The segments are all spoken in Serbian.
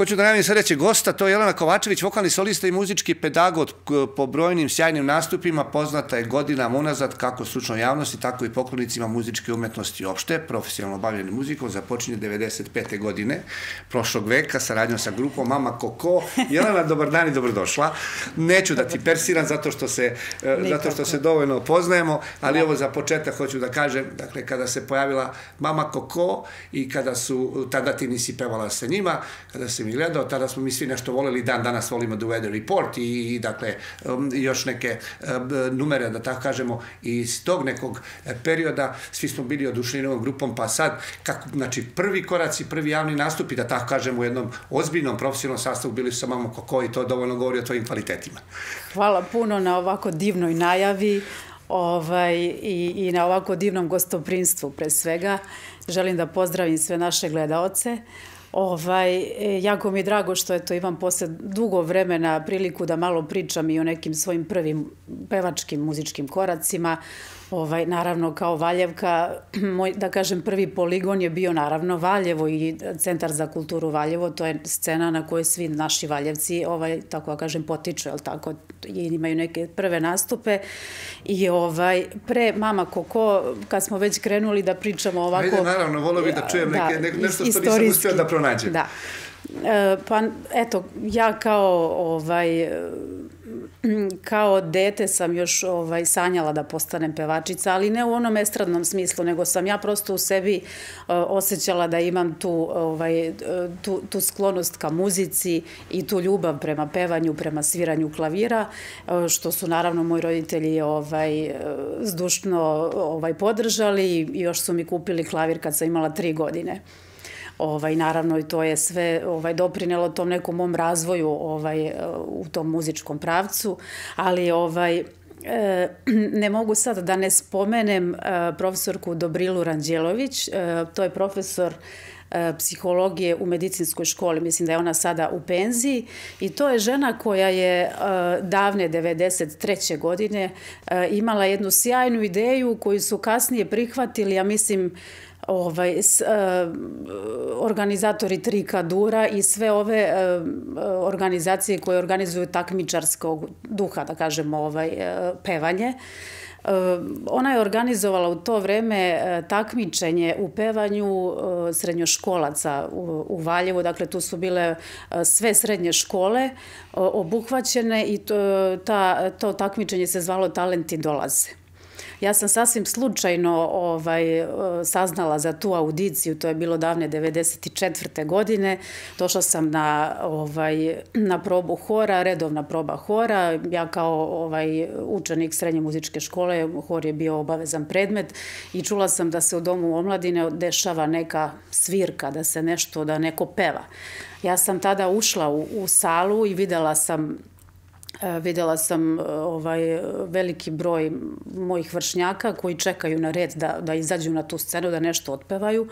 Hoću da najavim sledećeg gosta, to je Jelena Kovačević, vokalni solista i muzički pedagog po brojnim sjajnim nastupima, poznata je godinama unazad kako stručnoj javnosti, tako i poklonicima muzičke umetnosti opšte, profesionalno bavljeni muzikom, započinje 95. godine prošlog veka, saradnjom sa grupom Mama Koko. Jelena, dobar dan i dobrodošla. Neću da ti persiram zato što se, e, zato što se dovoljno poznajemo, ali da. ovo za početak hoću da kažem, dakle, kada se pojavila Mama Koko i kada su, tada ti nisi pevala sa njima, kada se mi gledao, tada smo mi svi nešto voleli, dan danas volimo The Weather Report i, i dakle, um, još neke um, numere, da tako kažemo, iz tog nekog perioda, svi smo bili odušljeni ovom grupom, pa sad, kako, znači, prvi koraci, prvi javni nastupi, da tako kažemo, u jednom ozbiljnom profesionalnom sastavu bili su sa Mamo Koko i to dovoljno govori o tvojim kvalitetima. Hvala puno na ovako divnoj najavi ovaj, i, i na ovako divnom gostoprinstvu pre svega. Želim da pozdravim sve naše gledaoce. Ovaj, e, jako mi je drago što eto, imam posle dugo vremena priliku da malo pričam i o nekim svojim prvim pevačkim muzičkim koracima, Ovaj, naravno, kao Valjevka, moj, da kažem, prvi poligon je bio naravno Valjevo i Centar za kulturu Valjevo, to je scena na kojoj svi naši Valjevci, ovaj, tako da kažem, potiču, jel tako, i imaju neke prve nastupe. I ovaj, pre Mama Koko, kad smo već krenuli da pričamo ovako... Ajde, naravno, volio bih da čujem da, neke, nešto što nisam uspio da pronađem. Da. E, pa, eto, ja kao ovaj, kao dete sam još ovaj, sanjala da postanem pevačica, ali ne u onom estradnom smislu, nego sam ja prosto u sebi uh, osjećala da imam tu, ovaj, tu, tu sklonost ka muzici i tu ljubav prema pevanju, prema sviranju klavira, uh, što su naravno moji roditelji ovaj, zdušno ovaj, podržali i još su mi kupili klavir kad sam imala tri godine. Ovaj, naravno i to je sve ovaj, doprinelo tom nekom mom razvoju ovaj, u tom muzičkom pravcu, ali ovaj, E, ne mogu sad da ne spomenem e, profesorku Dobrilu Ranđelović, e, to je profesor psihologije u medicinskoj školi, mislim da je ona sada u penziji i to je žena koja je davne 93. godine imala jednu sjajnu ideju koju su kasnije prihvatili, ja mislim ovaj, s, uh, organizatori Trika Dura i sve ove uh, organizacije koje organizuju takmičarskog duha, da kažemo, ovaj, uh, pevanje. Uh, ona je organizovala u to vreme uh, takmičenje u pevanju uh, srednjoškolaca u Valjevu, dakle tu su bile sve srednje škole obuhvaćene i to, ta, to takmičenje se zvalo Talenti dolaze. Ja sam sasvim slučajno ovaj, saznala za tu audiciju, to je bilo davne 94. godine. Došla sam na, ovaj, na probu hora, redovna proba hora. Ja kao ovaj, učenik srednje muzičke škole, hor je bio obavezan predmet i čula sam da se u domu omladine dešava neka svirka, da se nešto, da neko peva. Ja sam tada ušla u, u salu i videla sam E, videla sam e, ovaj veliki broj mojih vršnjaka koji čekaju na red da, da izađu na tu scenu, da nešto otpevaju.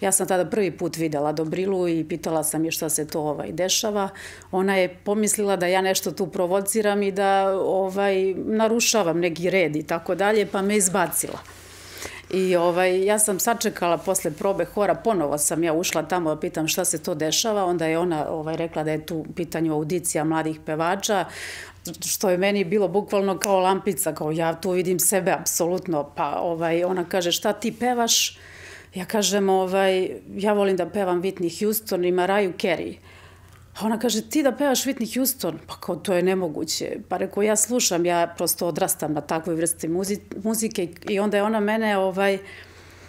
Ja sam tada prvi put videla Dobrilu i pitala sam je šta se to ovaj dešava. Ona je pomislila da ja nešto tu provociram i da ovaj narušavam neki red i tako dalje, pa me izbacila. I ovaj, ja sam sačekala posle probe hora, ponovo sam ja ušla tamo da pitam šta se to dešava, onda je ona ovaj, rekla da je tu pitanju audicija mladih pevača, što je meni bilo bukvalno kao lampica, kao ja tu vidim sebe apsolutno, pa ovaj, ona kaže šta ti pevaš? Ja kažem, ovaj, ja volim da pevam Whitney Houston i Mariah Carey. A ona kaže, ti da pevaš Whitney Houston? Pa kao, to je nemoguće. Pa reko, ja slušam, ja prosto odrastam na takvoj vrsti muzike i onda je ona mene, ovaj,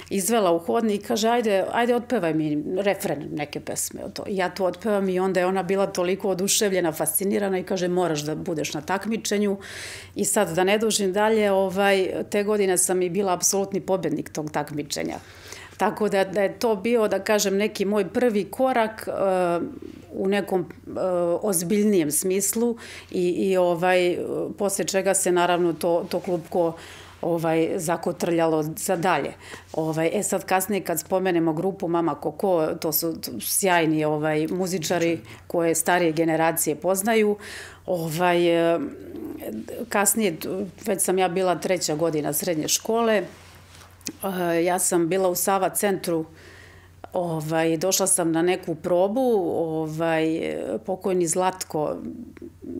izvela u hodnik i kaže, ajde, ajde otpevaj mi refren neke pesme. To. I ja to otpevam i onda je ona bila toliko oduševljena, fascinirana i kaže, moraš da budeš na takmičenju. I sad, da ne dužim dalje, ovaj, te godine sam i bila apsolutni pobednik tog takmičenja. Tako da, da je to bio, da kažem, neki moj prvi korak uh, u nekom uh, ozbiljnijem smislu i, i ovaj, posle čega se naravno to, to klubko ovaj, zakotrljalo za dalje. Ovaj, e sad kasnije kad spomenemo grupu Mama Koko, to su sjajni ovaj, muzičari koje starije generacije poznaju. Ovaj, kasnije, već sam ja bila treća godina srednje škole, ja sam bila u Sava centru Ovaj, došla sam na neku probu, ovaj, pokojni Zlatko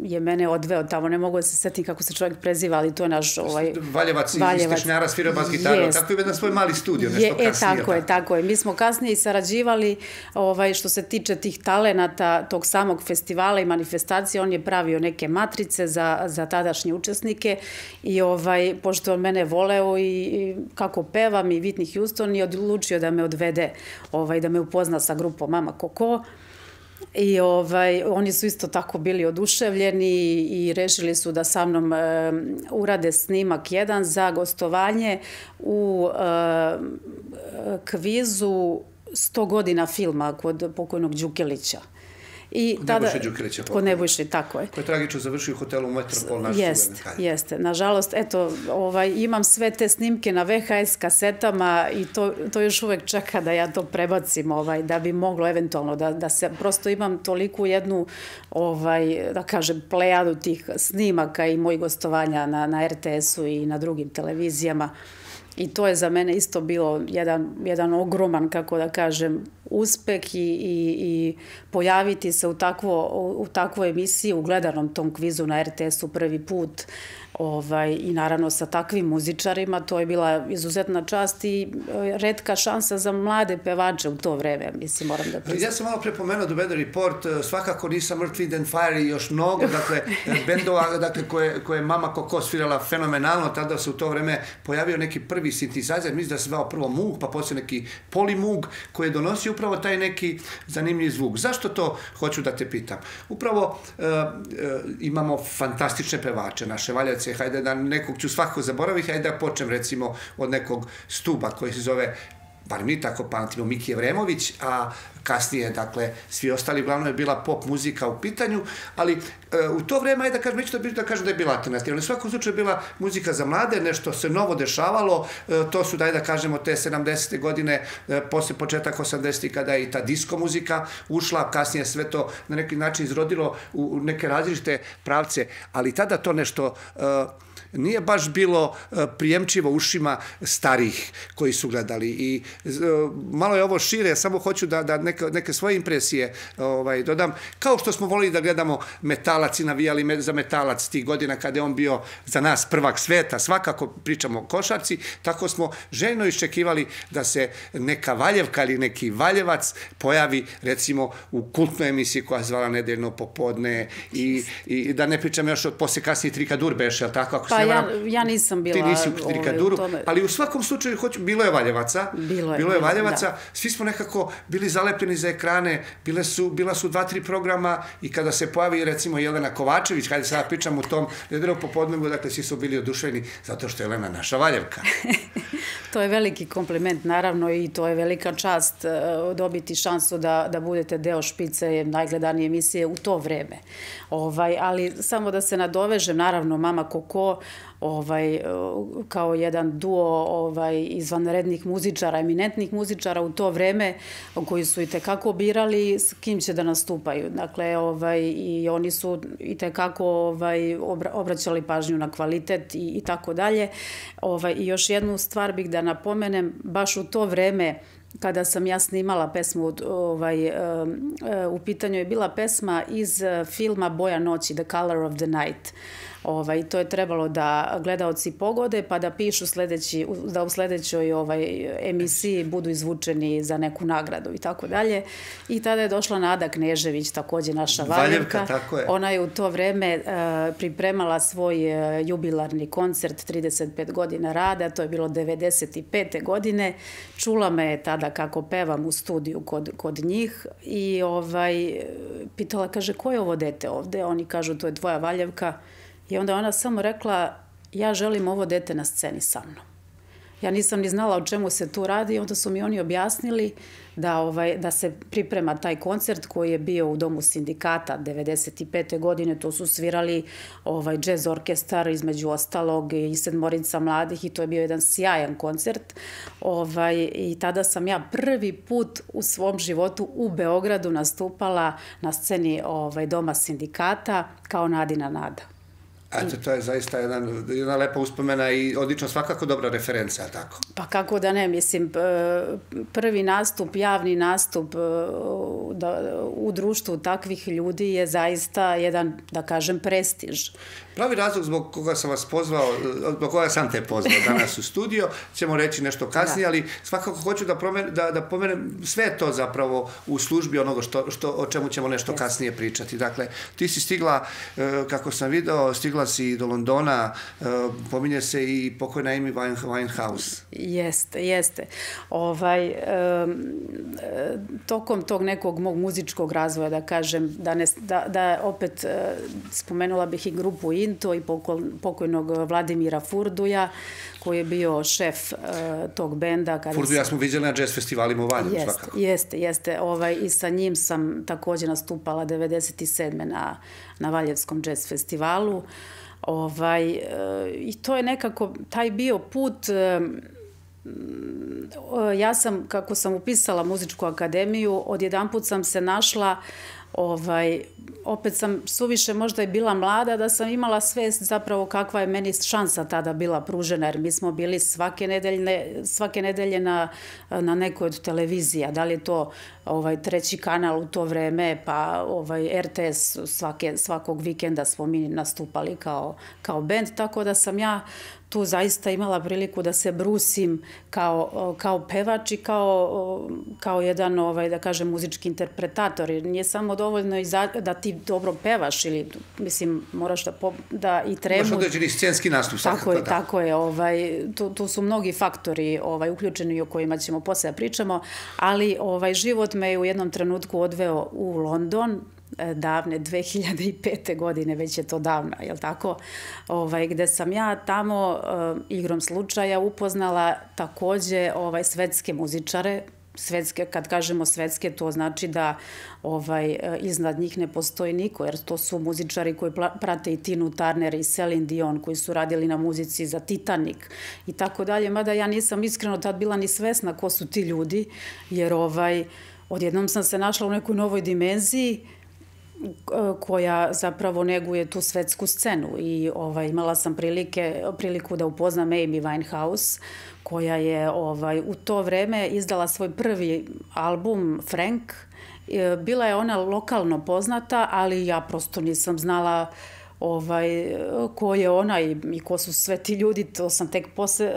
je mene odveo tamo, ne mogu da se setim kako se čovjek preziva, ali to je naš... Ovaj, Valjevac, Valjevac. iz Tešnjara svirao bas gitaru, jest. tako je na svoj mali studio, nešto je, kasnije. E, tako je, tako je. Mi smo kasnije i sarađivali, ovaj, što se tiče tih talenata, tog samog festivala i manifestacije, on je pravio neke matrice za, za tadašnje učesnike i ovaj, pošto on mene voleo i, i kako pevam i Whitney Houston i odlučio da me odvede, ovaj, da me upozna sa grupom Mama Koko. I ovaj, oni su isto tako bili oduševljeni i rešili su da sa mnom e, urade snimak jedan za gostovanje u e, kvizu 100 godina filma kod pokojnog Đukelića. I kod tada, Nebojše Đukilića. Kod Nebojše, tako je. Koji je tragično završio u hotelu Metropol naš Jeste, jeste. Nažalost, eto, ovaj, imam sve te snimke na VHS kasetama i to, to još uvek čeka da ja to prebacim, ovaj, da bi moglo eventualno da, da se, prosto imam toliku jednu, ovaj, da kažem, plejadu tih snimaka i mojih gostovanja na, na RTS-u i na drugim televizijama. I to je za mene isto bilo jedan, jedan ogroman, kako da kažem, uspeh i, i, i pojaviti se u, takvo, u takvoj emisiji, u gledanom tom kvizu na RTS-u prvi put, Ovaj, I naravno sa takvim muzičarima to je bila izuzetna čast i e, redka šansa za mlade pevače u to vreme, mislim, moram da priznam. Ja sam malo prepomenuo do Weather Report, e, svakako nisam Earth, and Fire i još mnogo, dakle, bendova dakle, koje, koje je Mama Koko svirala fenomenalno, tada se u to vreme pojavio neki prvi sintetizer, mislim da se zvao prvo Moog, pa posle neki Polymug, koji je donosio upravo taj neki zanimljiv zvuk. Zašto to hoću da te pitam? Upravo uh, uh, imamo fantastične pevače, naše valjace dece, hajde da nekog ću svakako zaboraviti, hajde da počnem recimo od nekog stuba koji se zove bar mi tako pamtimo, Miki Vremović, a kasnije, dakle, svi ostali, uglavnom je bila pop muzika u pitanju, ali e, u to vreme, ajde da kažem, neću da, da kažem da je bila alternativa, ali u svakom slučaju je bila muzika za mlade, nešto se novo dešavalo, e, to su, daj da kažemo, te 70. godine, e, posle početak 80. kada je i ta disko muzika ušla, kasnije sve to na neki način izrodilo u, u neke različite pravce, ali tada to nešto... E, nije baš bilo e, prijemčivo ušima starih koji su gledali i e, malo je ovo šire, samo hoću da, da neke, neke svoje impresije ovaj, dodam. Kao što smo volili da gledamo metalac i navijali za metalac tih godina kada je on bio za nas prvak sveta, svakako pričamo o košarci, tako smo željno iščekivali da se neka Valjevka ili neki Valjevac pojavi recimo u kultnoj emisiji koja zvala Nedeljno popodne i, i da ne pričam još od posle kasnije Trika Durbeša, tako ako pa, ja, ja nisam bila... Ti nisi u Trikaduru, ovaj, tome... ali u svakom slučaju, hoću, bilo je Valjevaca, bilo je, bilo je Valjevaca, da. svi smo nekako bili zalepljeni za ekrane, bile su, bila su dva, tri programa i kada se pojavi recimo Jelena Kovačević, kada sada pričam u tom nedeljom popodnevu, dakle svi su bili oduševni zato što je Jelena naša Valjevka. to je veliki kompliment, naravno, i to je velika čast uh, dobiti šansu da, da budete deo špice najgledanije emisije u to vreme. Ovaj, ali samo da se nadovežem, naravno, Mama Koko, ovaj, kao jedan duo ovaj, izvanrednih muzičara, eminentnih muzičara u to vreme koji su i tekako birali s kim će da nastupaju. Dakle, ovaj, i oni su i tekako ovaj, obraćali pažnju na kvalitet i, i tako dalje. Ovaj, I još jednu stvar bih da napomenem, baš u to vreme kada sam ja snimala pesmu, ovaj, u pitanju je bila pesma iz filma Boja noći, The Color of the Night. Ovaj, to je trebalo da gledaoci pogode pa da pišu sledeći, da u sledećoj ovaj, emisiji budu izvučeni za neku nagradu i tako dalje. I tada je došla Nada Knežević, takođe naša Valjevka. tako je. Ona je u to vreme uh, pripremala svoj uh, jubilarni koncert 35 godina rada, to je bilo 95. godine. Čula me je tada kako pevam u studiju kod, kod njih i ovaj, pitala, kaže, ko je ovo dete ovde? Oni kažu, to je tvoja Valjevka. I onda ona samo rekla, ja želim ovo dete na sceni sa mnom. Ja nisam ni znala o čemu se tu radi, onda su mi oni objasnili da, ovaj, da se priprema taj koncert koji je bio u Domu sindikata 95. godine, to su svirali ovaj, jazz orkestar između ostalog i sedmorica mladih i to je bio jedan sjajan koncert. Ovaj, I tada sam ja prvi put u svom životu u Beogradu nastupala na sceni ovaj, Doma sindikata kao Nadina Nada. Eto, to je zaista jedan, jedna lepa uspomena i odlično svakako dobra referenca, tako? Pa kako da ne, mislim, prvi nastup, javni nastup da, u društvu takvih ljudi je zaista jedan, da kažem, prestiž. Pravi razlog zbog koga sam vas pozvao, zbog koga sam te pozvao danas u studio, ćemo reći nešto kasnije, da. ali svakako hoću da, promen, da, da pomenem sve to zapravo u službi onoga što, što, o čemu ćemo nešto yes. kasnije pričati. Dakle, ti si stigla, e, kako sam video, stigla si do Londona, e, pominje se i pokojna Amy Winehouse. Jeste, jeste. Ovaj, tokom tog nekog mog muzičkog razvoja, da kažem, da, ne, da, da opet spomenula bih i grupu Into i pokojnog Vladimira Furduja, koji je bio šef uh, tog benda. Kada Furduja sam... smo vidjeli na jazz festivalima u Valjevu, jeste, svakako. Jeste, jeste. Ovaj, I sa njim sam takođe nastupala 97. na, na Valjevskom jazz festivalu. Ovaj, uh, I to je nekako, taj bio put... Uh, ja sam, kako sam upisala muzičku akademiju, odjedan put sam se našla ovaj, opet sam suviše možda i bila mlada da sam imala svest zapravo kakva je meni šansa tada bila pružena jer mi smo bili svake nedelje, svake nedelje na, na nekoj od televizija, da li je to ovaj treći kanal u to vreme pa ovaj RTS svake, svakog vikenda smo mi nastupali kao, kao bend, tako da sam ja tu zaista imala priliku da se brusim kao, kao pevač i kao, kao jedan, ovaj, da kažem, muzički interpretator. Jer nije samo dovoljno i za, da ti dobro pevaš ili, mislim, moraš da, po, da i tremu... Moraš određeni scenski nastup. Tako je, da. tako je. Ovaj, tu, tu su mnogi faktori ovaj, uključeni o kojima ćemo posle da pričamo, ali ovaj, život me je u jednom trenutku odveo u London, davne 2005. godine, već je to davna, je tako? Ovaj, gde sam ja tamo uh, igrom slučaja upoznala takođe ovaj, svetske muzičare, svetske, kad kažemo svetske, to znači da ovaj, e, iznad njih ne postoji niko, jer to su muzičari koji prate i Tinu Turner i Celine Dion, koji su radili na muzici za Titanic i tako dalje, mada ja nisam iskreno tad bila ni svesna ko su ti ljudi, jer ovaj, odjednom sam se našla u nekoj novoj dimenziji, koja zapravo neguje tu svetsku scenu i ovaj, imala sam prilike, priliku da upoznam Amy Winehouse koja je ovaj, u to vreme izdala svoj prvi album Frank. E, bila je ona lokalno poznata, ali ja prosto nisam znala ovaj, ko je ona i, i ko su sve ti ljudi, to sam tek posle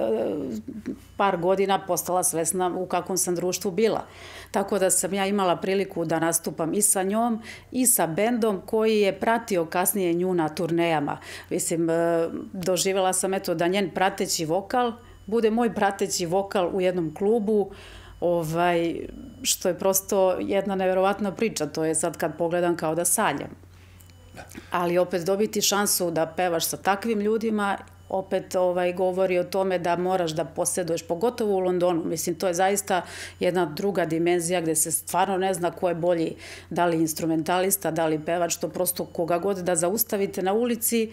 par godina postala svesna u kakvom sam društvu bila. Tako da sam ja imala priliku da nastupam i sa njom i sa bendom koji je pratio kasnije nju na turnejama. Mislim, e, doživjela sam eto da njen prateći vokal bude moj prateći vokal u jednom klubu, ovaj, što je prosto jedna neverovatna priča. To je sad kad pogledam kao da sanjam. Ali opet dobiti šansu da pevaš sa takvim ljudima opet ovaj govori o tome da moraš da posjeduješ, pogotovo u Londonu. Mislim, to je zaista jedna druga dimenzija gde se stvarno ne zna ko je bolji, da li instrumentalista, da li pevač, to prosto koga god da zaustavite na ulici,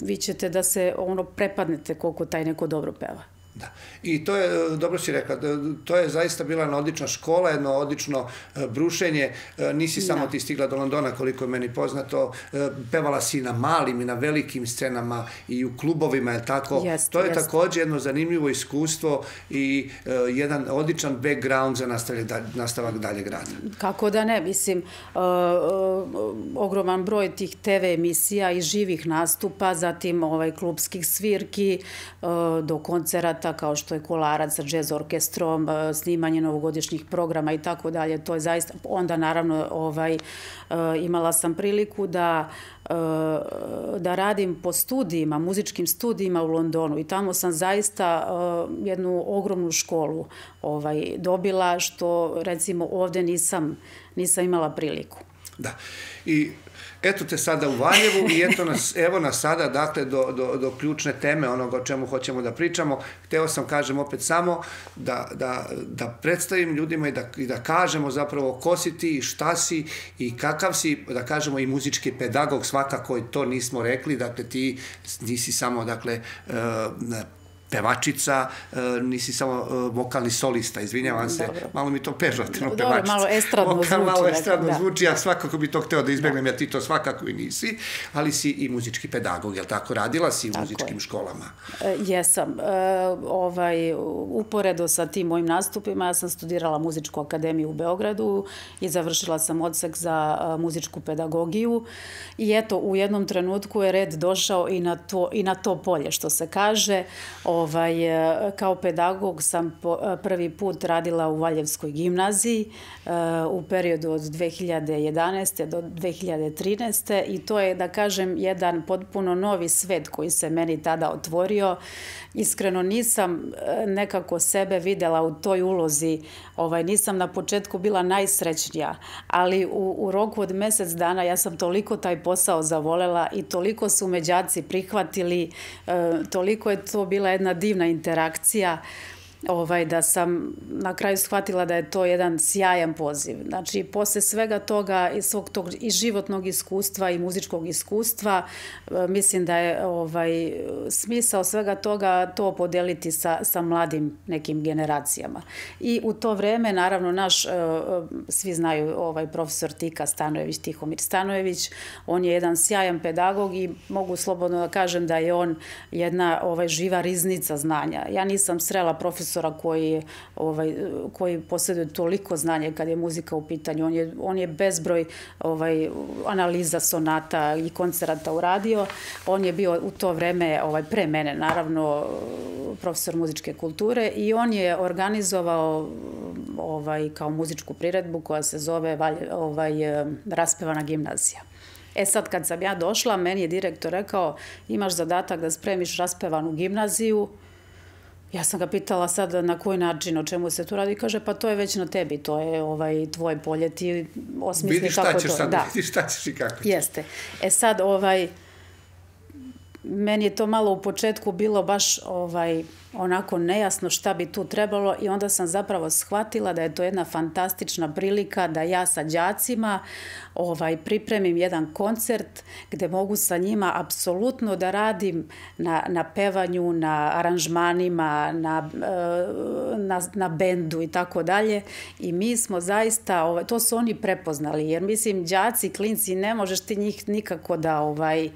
vi ćete da se ono prepadnete koliko taj neko dobro peva. Da. I to je, dobro si rekla, to je zaista bila jedna odlična škola, jedno odlično e, brušenje. E, nisi da. samo ti stigla do Londona, koliko je meni poznato. E, pevala si na malim i na velikim scenama i u klubovima, je tako? Jest, to je jest. takođe jedno zanimljivo iskustvo i jedan odličan background za nastavak, nastavak dalje grada. Kako da ne, mislim, uh, uh, ogroman broj tih TV emisija i živih nastupa, zatim ovaj klubskih svirki, do koncerata projekata kao što je Kolarac sa jazz orkestrom, e, snimanje novogodišnjih programa i tako dalje. To je zaista, onda naravno ovaj, e, imala sam priliku da e, da radim po studijima, muzičkim studijima u Londonu i tamo sam zaista jednu ogromnu školu ovaj, dobila što recimo ovde nisam, nisam imala priliku. Da. I eto te sada u Valjevu i eto nas, evo nas sada, dakle, do, do, do ključne teme onoga o čemu hoćemo da pričamo. Hteo sam, kažem opet samo, da, da, da predstavim ljudima i da, i da kažemo zapravo ko si ti, šta si i kakav si, da kažemo i muzički pedagog, svakako i to nismo rekli, dakle, ti nisi samo, dakle, uh, pevačica, e, nisi samo e, vokalni solista, izvinjavam se, Dobro. malo mi to pežotivno Dobro, pevačica. malo estradno Vokal, zvuči. Malo estradno da. zvuči, ja svakako bi to hteo da izbegnem, da. ja ti to svakako i nisi, ali si i muzički pedagog, jel tako? Radila si tako u muzičkim je. školama? E, jesam. E, ovaj, uporedo sa tim mojim nastupima, ja sam studirala muzičku akademiju u Beogradu i završila sam odsek za a, muzičku pedagogiju i eto, u jednom trenutku je red došao i na to, i na to polje, što se kaže. Ovaj, e, kao pedagog sam e, prvi put radila u Valjevskoj gimnaziji e, u periodu od 2011. do 2013. i to je, da kažem, jedan potpuno novi svet koji se meni tada otvorio. Iskreno nisam nekako sebe videla u toj ulozi, ovaj, nisam na početku bila najsrećnija, ali u, u roku od mesec dana ja sam toliko taj posao zavolela i toliko su me đaci prihvatili, toliko je to bila jedna divna interakcija ovaj, da sam na kraju shvatila da je to jedan sjajan poziv. Znači, posle svega toga i svog tog i životnog iskustva i muzičkog iskustva, e, mislim da je ovaj, smisao svega toga to podeliti sa, sa mladim nekim generacijama. I u to vreme, naravno, naš, e, svi znaju ovaj profesor Tika Stanojević, Tihomir Stanojević, on je jedan sjajan pedagog i mogu slobodno da kažem da je on jedna ovaj, živa riznica znanja. Ja nisam srela profesor profesora koji, ovaj, koji posjeduje toliko znanja kad je muzika u pitanju. On je, on je bezbroj ovaj, analiza sonata i koncerata uradio. On je bio u to vreme, ovaj, pre mene naravno, profesor muzičke kulture i on je organizovao ovaj, kao muzičku priredbu koja se zove ovaj, Raspevana gimnazija. E sad kad sam ja došla, meni je direktor rekao imaš zadatak da spremiš raspevanu gimnaziju, Ja sam ga pitala sad na koji način, o čemu se tu radi, kaže pa to je već na tebi, to je ovaj tvoje polje, ti osmisli vidiš kako to. Ćeš sad, da. vidiš šta ćeš i kako ćeš. Jeste. E sad, ovaj, meni je to malo u početku bilo baš ovaj onako nejasno šta bi tu trebalo i onda sam zapravo shvatila da je to jedna fantastična prilika da ja sa đacima ovaj, pripremim jedan koncert gde mogu sa njima apsolutno da radim na, na pevanju, na aranžmanima, na, eh, na, na bendu i tako dalje. I mi smo zaista, ovaj, to su oni prepoznali, jer mislim, đaci, klinci, ne možeš ti njih nikako da ovaj,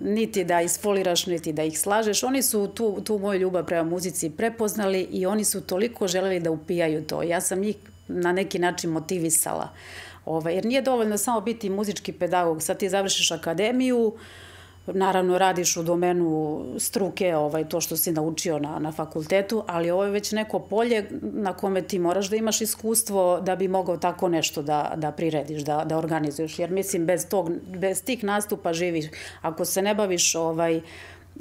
niti da isfoliraš, niti da ih slažeš. Oni su tu, tu moju ljubav prema muzici prepoznali i oni su toliko želeli da upijaju to. Ja sam njih na neki način motivisala. Ovaj, jer nije dovoljno samo biti muzički pedagog. Sad ti završiš akademiju, naravno radiš u domenu struke, ovaj, to što si naučio na, na fakultetu, ali ovo je već neko polje na kome ti moraš da imaš iskustvo da bi mogao tako nešto da, da prirediš, da, da organizuješ. Jer mislim, bez, tog, bez tih nastupa živiš. Ako se ne baviš ovaj,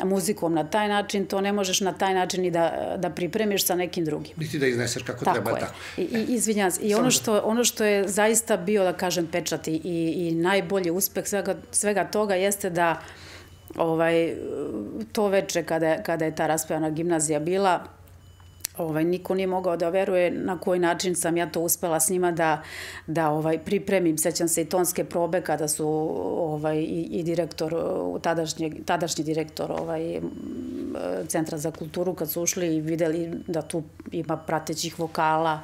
muzikom na taj način, to ne možeš na taj način i da, da pripremiš sa nekim drugim. Niti da izneseš kako tako treba. Je. Tako I, i, izvinjam se. I ono što, ono što je zaista bio, da kažem, pečat i, i najbolji uspeh svega, svega toga jeste da ovaj, to veče kada, kada je ta raspevana gimnazija bila, ovaj, niko nije mogao da veruje na koji način sam ja to uspela s njima da, da ovaj, pripremim. Sećam se i tonske probe kada su ovaj, i, i direktor, tadašnji, tadašnji direktor ovaj, Centra za kulturu, kad su ušli i videli da tu ima pratećih vokala,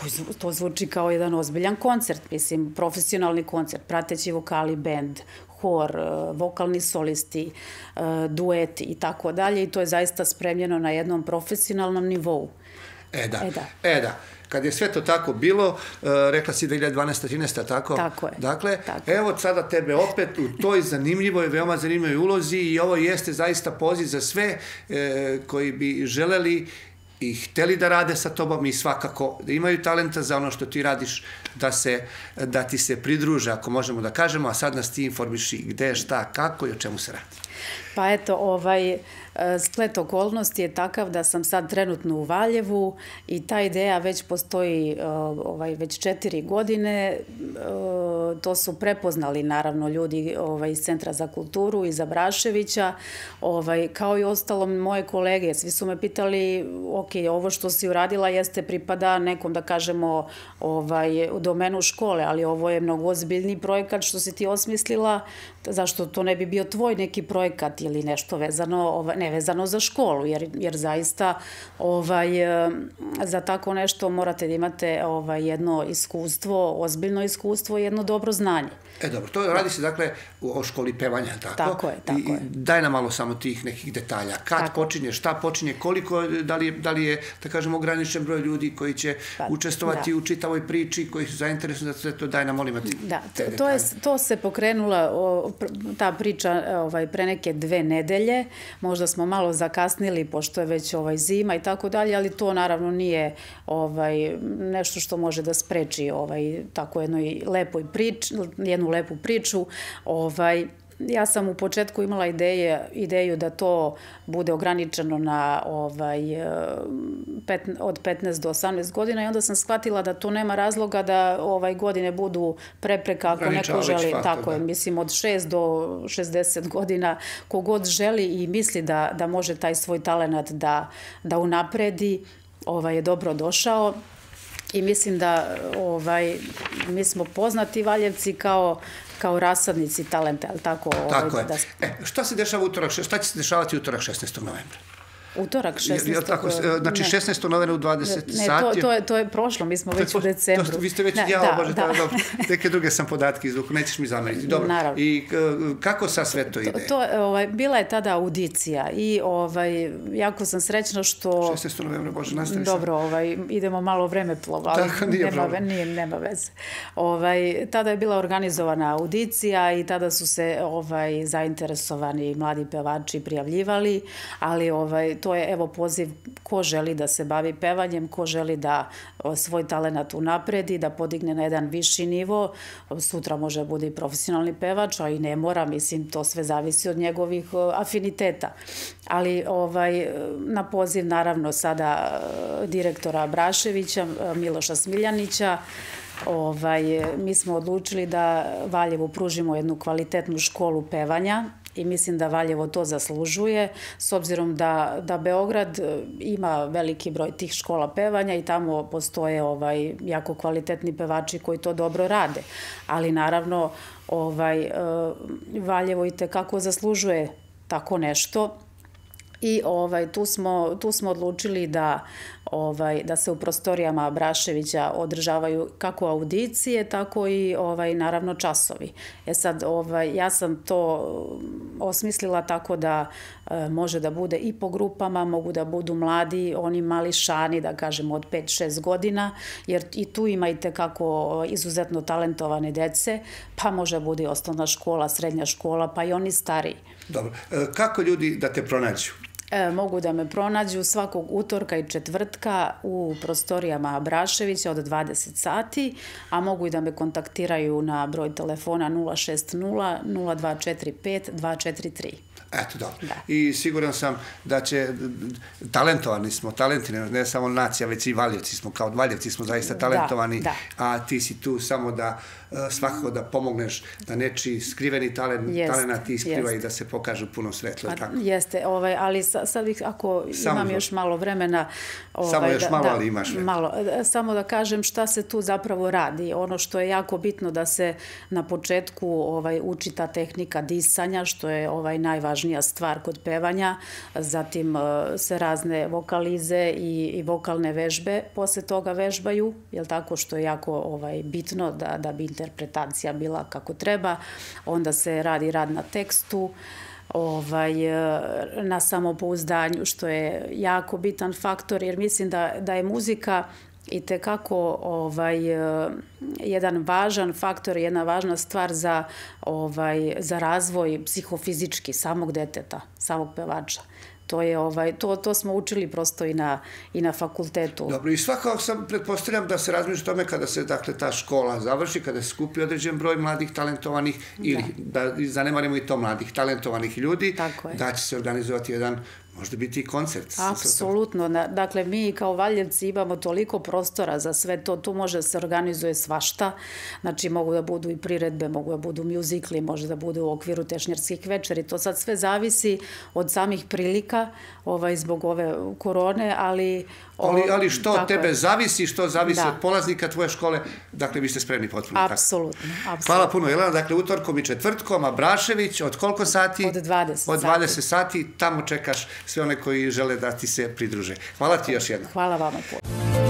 koji to zvuči kao jedan ozbiljan koncert, mislim, profesionalni koncert, prateći vokali, bend, hor, e, vokalni solisti, e, dueti i tako dalje i to je zaista spremljeno na jednom profesionalnom nivou. E da, e da. E da. Kad je sve to tako bilo, uh, rekla si 2012. 13. tako? Tako je. Dakle, tako. evo sada tebe opet u toj zanimljivoj, veoma zanimljivoj ulozi i ovo jeste zaista poziv za sve uh, koji bi želeli i hteli da rade sa tobom i svakako da imaju talenta za ono što ti radiš, da, se, da ti se pridruže, ako možemo da kažemo, a sad nas ti informiši gde, šta, kako i o čemu se radi. Pa eto, ovaj, e, splet okolnosti je takav da sam sad trenutno u Valjevu i ta ideja već postoji e, ovaj, već četiri godine. E, to su prepoznali naravno ljudi ovaj, iz Centra za kulturu, iz Abraševića, ovaj, kao i ostalo moje kolege. Svi su me pitali, ok, ovo što si uradila jeste pripada nekom, da kažemo, ovaj, u domenu škole, ali ovo je mnogo ozbiljni projekat što si ti osmislila, zašto to ne bi bio tvoj neki projekat, ili nešto vezano, ovaj, ne vezano za školu, jer, jer zaista ovaj, za tako nešto morate da imate ovaj, jedno iskustvo, ozbiljno iskustvo i jedno dobro znanje. E dobro, to radi se dakle o školi pevanja, tako? Tako je, tako I, je. Daj nam malo samo tih nekih detalja. Kad tako. počinje, šta počinje, koliko, da li, da li je, da kažemo, ograničen broj ljudi koji će pa, učestvovati da. u čitavoj priči, koji su zainteresovani za sve to, daj nam molim te Da, te to, je, to se pokrenula, o, ta priča ovaj, pre neke dve nedelje, možda smo malo zakasnili, pošto je već ovaj, zima i tako dalje, ali to naravno nije ovaj, nešto što može da spreči ovaj, tako jednoj lepoj prič, jednu lepu priču. Ovaj, ja sam u početku imala ideje, ideju da to bude ograničeno na ovaj, e, pet, od 15 do 18 godina i onda sam shvatila da to nema razloga da ovaj godine budu prepreka ako neko želi, faktor, tako da. je, mislim od 6 do 60 godina, kogod želi i misli da, da može taj svoj talenat da, da unapredi, ovaj, je dobro došao i mislim da ovaj, mi smo poznati Valjevci kao kao rasadnici talenta, ali tako? Tako ovaj, je. Da... E, šta se dešava utorak, šta će se dešavati utorak 16. novembra? Utorak 16. Je, tako, znači ne. 16. novembra u 20 ne, sati. Ne, to, to, je, to je prošlo, mi smo već u decembru. To, vi ste već, ne, ja, da, bože, da. dobro, neke druge sam podatke izvuku, nećeš mi zameriti. Dobro, Naravno. i kako sa sve to ide? To, to, ovaj, bila je tada audicija i ovaj, jako sam srećna što... 16. novembra, bože, nastavi Dobro, ovaj, idemo malo vreme plova, ali Tako, nije nema, problem. nije, nema veze. Ovaj, tada je bila organizovana audicija i tada su se ovaj, zainteresovani mladi pevači prijavljivali, ali ovaj, to je, evo, poziv ko želi da se bavi pevanjem, ko želi da svoj talenat unapredi, da podigne na jedan viši nivo. Sutra može da bude i profesionalni pevač, a i ne mora, mislim, to sve zavisi od njegovih afiniteta. Ali ovaj, na poziv, naravno, sada direktora Braševića, Miloša Smiljanića, ovaj, mi smo odlučili da Valjevu pružimo jednu kvalitetnu školu pevanja i mislim da Valjevo to zaslužuje s obzirom da, da Beograd e, ima veliki broj tih škola pevanja i tamo postoje ovaj jako kvalitetni pevači koji to dobro rade. Ali naravno ovaj e, Valjevo i kako zaslužuje tako nešto I ovaj, tu, smo, tu smo odlučili da, ovaj, da se u prostorijama Braševića održavaju kako audicije, tako i ovaj, naravno časovi. E sad, ovaj, ja sam to osmislila tako da e, može da bude i po grupama, mogu da budu mladi, oni mali šani, da kažemo, od 5-6 godina, jer i tu ima i tekako izuzetno talentovane dece, pa može bude osnovna škola, srednja škola, pa i oni stariji. Dobro. E, kako ljudi da te pronađu? E, mogu da me pronađu svakog utorka i četvrtka u prostorijama Braševića od 20 sati, a mogu i da me kontaktiraju na broj telefona 060 0245 243. Eto, dobro. Da. I siguran sam da će, talentovani smo, talentirani, ne samo nacija, već i valjevci smo, kao valjevci smo zaista da, talentovani, da, da. a ti si tu samo da svakako da pomogneš da nečiji skriveni talent, talent ti iskriva jest. i da se pokažu puno svetlo. Pa, tako. Jeste, ovaj, ali sad bih, ako samo imam još malo vremena... Ovaj, samo još da, malo, da, ali imaš vremena. Malo, e, samo da kažem šta se tu zapravo radi. Ono što je jako bitno da se na početku ovaj, uči ta tehnika disanja, što je ovaj najvažnija stvar kod pevanja, zatim e, se razne vokalize i, i vokalne vežbe posle toga vežbaju, jel tako što je jako ovaj, bitno da, da bi interpretacija bila kako treba, onda se radi rad na tekstu, ovaj, na samopouzdanju, što je jako bitan faktor, jer mislim da, da je muzika i te kako ovaj, jedan važan faktor, jedna važna stvar za, ovaj, za razvoj psihofizički samog deteta, samog pevača. To je ovaj to to smo učili prosto i na i na fakultetu. Dobro, i svakako sam pretpostavljam da se razmišlja o tome kada se dakle ta škola završi, kada se skupi određen broj mladih talentovanih da. ili da zanemarimo i to mladih talentovanih ljudi, da će se organizovati jedan Možda biti i koncert. Apsolutno. Dakle, mi kao Valjevci imamo toliko prostora za sve to. Tu može se organizuje svašta. Znači, mogu da budu i priredbe, mogu da budu mjuzikli, može da bude u okviru tešnjerskih večeri. To sad sve zavisi od samih prilika ovaj, zbog ove korone, ali... Ali, ali što od tebe je. zavisi, što zavisi da. od polaznika tvoje škole, dakle, vi ste spremni potpuno. Apsolutno. apsolutno. Hvala puno, Jelena. Dakle, utorkom i četvrtkom, a Brašević, od koliko sati? Od 20 Od 20 sati. sati. Tamo čekaš sve one koji žele da ti se pridruže. Hvala ti još jednom. Hvala vama puno.